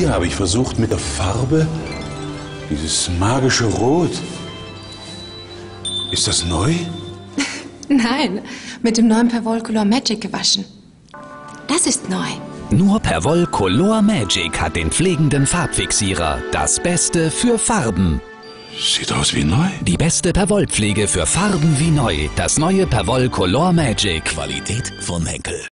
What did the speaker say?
hier habe ich versucht mit der Farbe dieses magische Rot. Ist das neu? Nein, mit dem neuen Pervol Color Magic gewaschen. Das ist neu. Nur Pervol Color Magic hat den pflegenden Farbfixierer. Das Beste für Farben. Sieht aus wie neu. Die beste Perwoll-Pflege für Farben wie neu. Das neue Perwoll Color Magic. Qualität von Henkel.